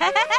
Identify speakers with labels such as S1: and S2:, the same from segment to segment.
S1: Yeah.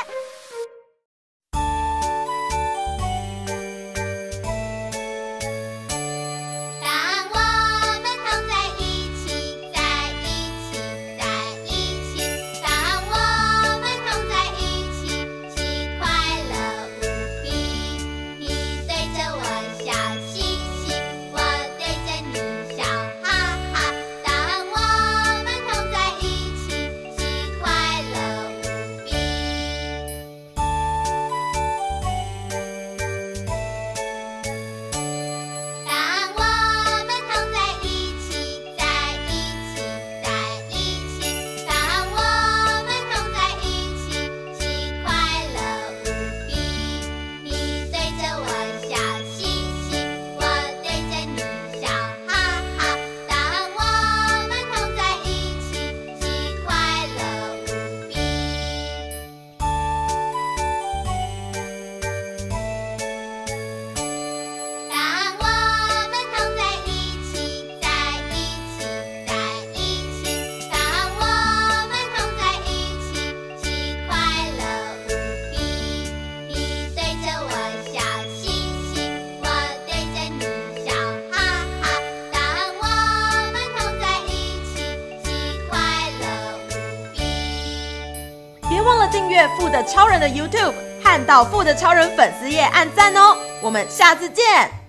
S1: 订阅富的超人的 YouTube 和到富的超人粉丝页按赞哦。我们下次见。